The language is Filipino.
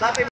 Sabi